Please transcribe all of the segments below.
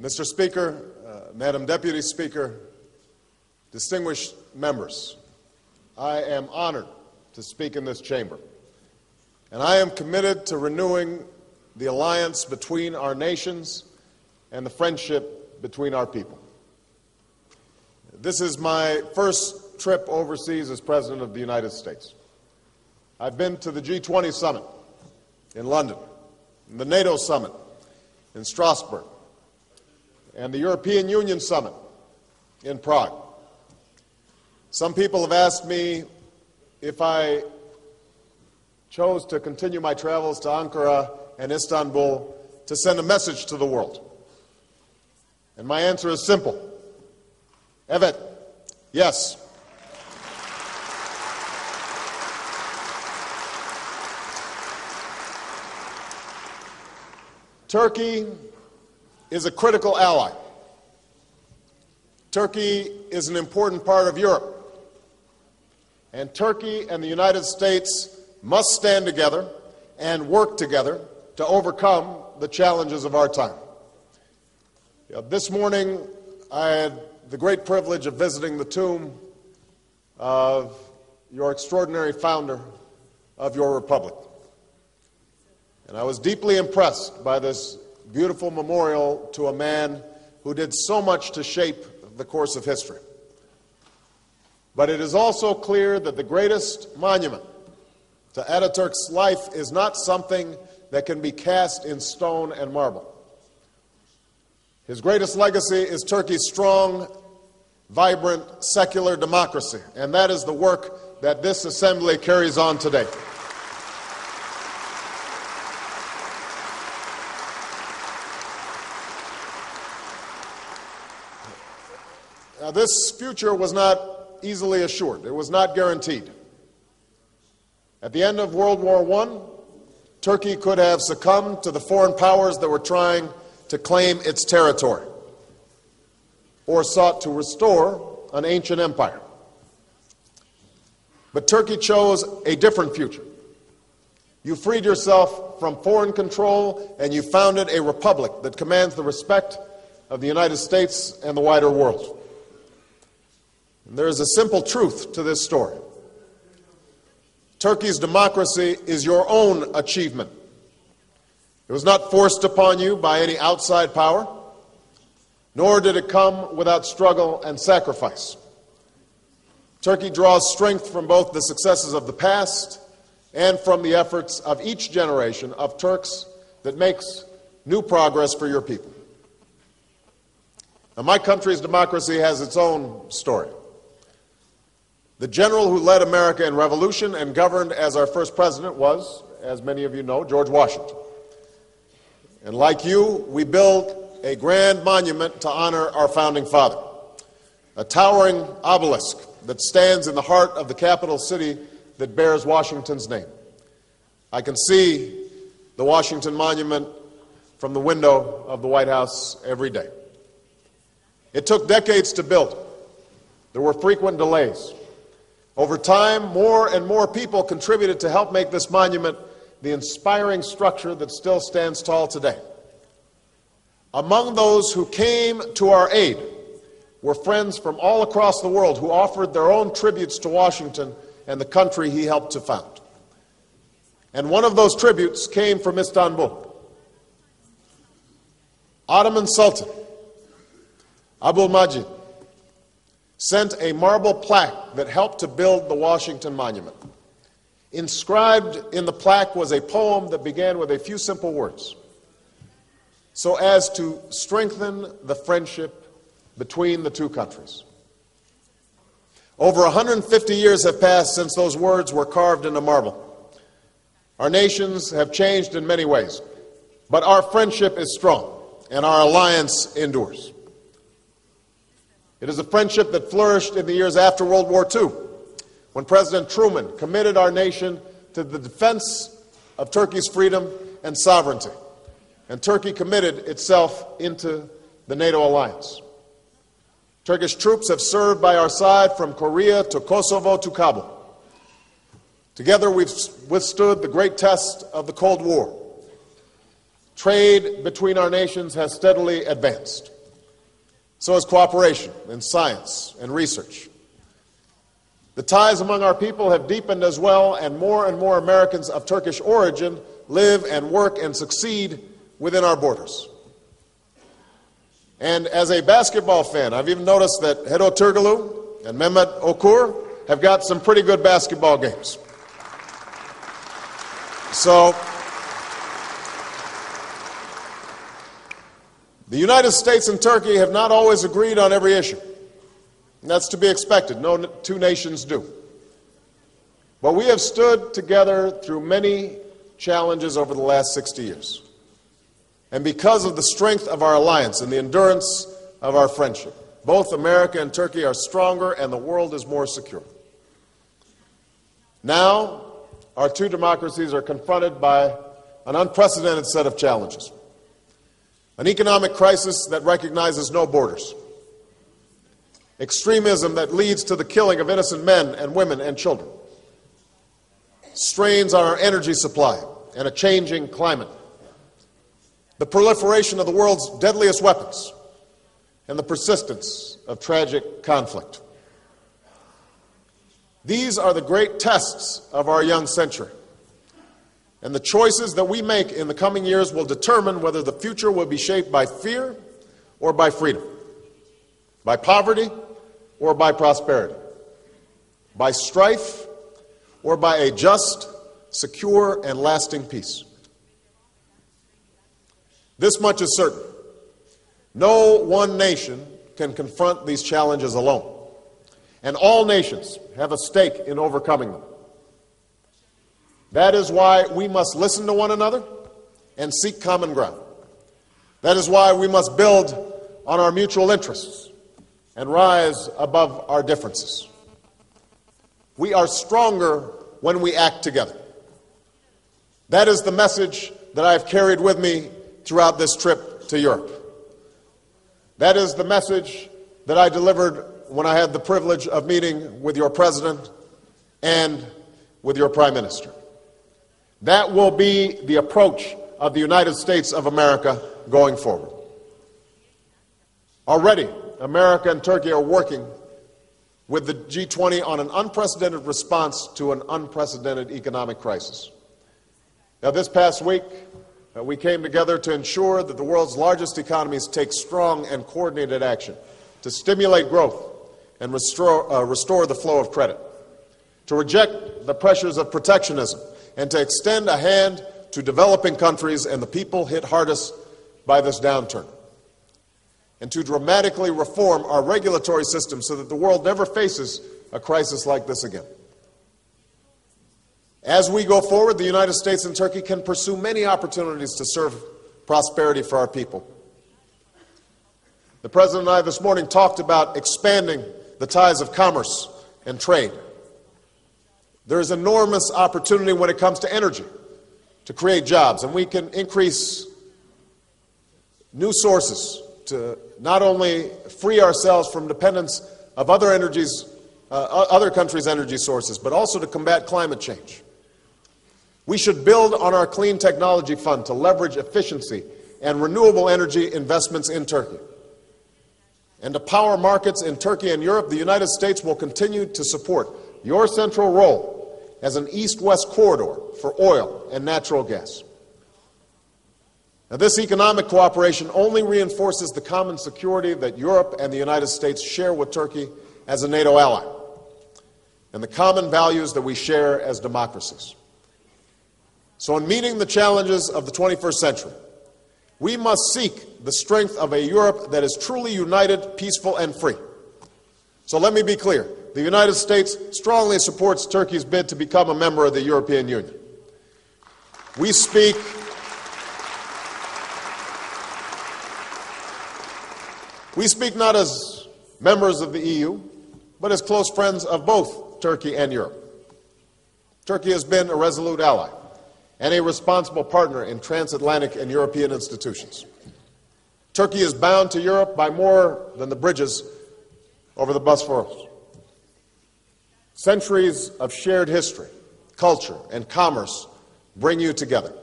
Mr. Speaker, uh, Madam Deputy Speaker, distinguished members, I am honored to speak in this chamber, and I am committed to renewing the alliance between our nations and the friendship between our people. This is my first trip overseas as President of the United States. I've been to the G20 summit in London, the NATO summit in Strasbourg, and the European Union summit in Prague. Some people have asked me if I chose to continue my travels to Ankara and Istanbul to send a message to the world. And my answer is simple. Evet, yes. Turkey is a critical ally. Turkey is an important part of Europe. And Turkey and the United States must stand together and work together to overcome the challenges of our time. You know, this morning, I had the great privilege of visiting the tomb of your extraordinary founder of your republic. And I was deeply impressed by this beautiful memorial to a man who did so much to shape the course of history. But it is also clear that the greatest monument to Ataturk's life is not something that can be cast in stone and marble. His greatest legacy is Turkey's strong, vibrant, secular democracy, and that is the work that this assembly carries on today. Now, this future was not easily assured, it was not guaranteed. At the end of World War I, Turkey could have succumbed to the foreign powers that were trying to claim its territory or sought to restore an ancient empire. But Turkey chose a different future. You freed yourself from foreign control and you founded a republic that commands the respect of the United States and the wider world. And there is a simple truth to this story. Turkey's democracy is your own achievement. It was not forced upon you by any outside power, nor did it come without struggle and sacrifice. Turkey draws strength from both the successes of the past and from the efforts of each generation of Turks that makes new progress for your people. Now, my country's democracy has its own story. The general who led America in revolution and governed as our first president was, as many of you know, George Washington. And like you, we built a grand monument to honor our founding father, a towering obelisk that stands in the heart of the capital city that bears Washington's name. I can see the Washington Monument from the window of the White House every day. It took decades to build. There were frequent delays. Over time, more and more people contributed to help make this monument the inspiring structure that still stands tall today. Among those who came to our aid were friends from all across the world who offered their own tributes to Washington and the country he helped to found. And one of those tributes came from Istanbul. Ottoman Sultan Abdülmecid sent a marble plaque that helped to build the Washington Monument. Inscribed in the plaque was a poem that began with a few simple words so as to strengthen the friendship between the two countries. Over 150 years have passed since those words were carved into marble. Our nations have changed in many ways, but our friendship is strong and our alliance endures. It is a friendship that flourished in the years after World War II, when President Truman committed our nation to the defense of Turkey's freedom and sovereignty. And Turkey committed itself into the NATO alliance. Turkish troops have served by our side from Korea to Kosovo to Kabul. Together, we've withstood the great test of the Cold War. Trade between our nations has steadily advanced. So is cooperation in science and research. The ties among our people have deepened as well, and more and more Americans of Turkish origin live and work and succeed within our borders. And as a basketball fan, I've even noticed that Hedo Turkoglu and Mehmet Okur have got some pretty good basketball games. So, the United States and Turkey have not always agreed on every issue. And that's to be expected. No two nations do. But we have stood together through many challenges over the last 60 years. And because of the strength of our alliance and the endurance of our friendship, both America and Turkey are stronger and the world is more secure. Now, our two democracies are confronted by an unprecedented set of challenges. An economic crisis that recognizes no borders. Extremism that leads to the killing of innocent men and women and children. Strains on our energy supply and a changing climate the proliferation of the world's deadliest weapons, and the persistence of tragic conflict. These are the great tests of our young century. And the choices that we make in the coming years will determine whether the future will be shaped by fear or by freedom, by poverty or by prosperity, by strife or by a just, secure, and lasting peace. This much is certain. No one nation can confront these challenges alone. And all nations have a stake in overcoming them. That is why we must listen to one another and seek common ground. That is why we must build on our mutual interests and rise above our differences. We are stronger when we act together. That is the message that I have carried with me throughout this trip to Europe. That is the message that I delivered when I had the privilege of meeting with your president and with your prime minister. That will be the approach of the United States of America going forward. Already, America and Turkey are working with the G20 on an unprecedented response to an unprecedented economic crisis. Now, this past week, uh, we came together to ensure that the world's largest economies take strong and coordinated action to stimulate growth and restore, uh, restore the flow of credit, to reject the pressures of protectionism, and to extend a hand to developing countries and the people hit hardest by this downturn, and to dramatically reform our regulatory system so that the world never faces a crisis like this again. As we go forward, the United States and Turkey can pursue many opportunities to serve prosperity for our people. The President and I this morning talked about expanding the ties of commerce and trade. There is enormous opportunity when it comes to energy to create jobs, and we can increase new sources to not only free ourselves from dependence of other energies, uh, other countries' energy sources, but also to combat climate change. We should build on our Clean Technology Fund to leverage efficiency and renewable energy investments in Turkey. And to power markets in Turkey and Europe, the United States will continue to support your central role as an east west corridor for oil and natural gas. Now, this economic cooperation only reinforces the common security that Europe and the United States share with Turkey as a NATO ally, and the common values that we share as democracies. So, in meeting the challenges of the 21st century, we must seek the strength of a Europe that is truly united, peaceful, and free. So, let me be clear the United States strongly supports Turkey's bid to become a member of the European Union. We speak. We speak not as members of the EU, but as close friends of both Turkey and Europe. Turkey has been a resolute ally and a responsible partner in transatlantic and European institutions. Turkey is bound to Europe by more than the bridges over the Bosphorus. Centuries of shared history, culture, and commerce bring you together.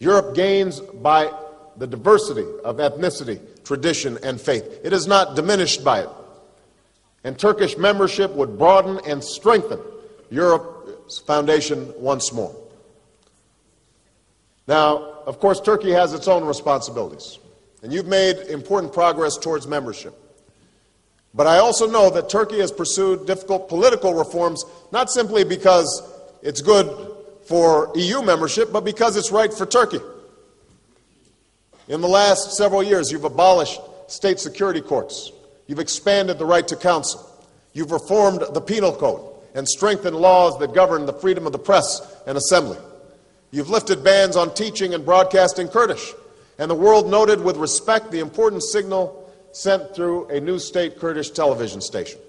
Europe gains by the diversity of ethnicity, tradition, and faith. It is not diminished by it. And Turkish membership would broaden and strengthen Europe's foundation once more. Now, of course, Turkey has its own responsibilities, and you've made important progress towards membership. But I also know that Turkey has pursued difficult political reforms not simply because it's good for EU membership, but because it's right for Turkey. In the last several years, you've abolished state security courts. You've expanded the right to counsel. You've reformed the penal code and strengthened laws that govern the freedom of the press and assembly. You've lifted bans on teaching and broadcasting Kurdish. And the world noted with respect the important signal sent through a new state Kurdish television station.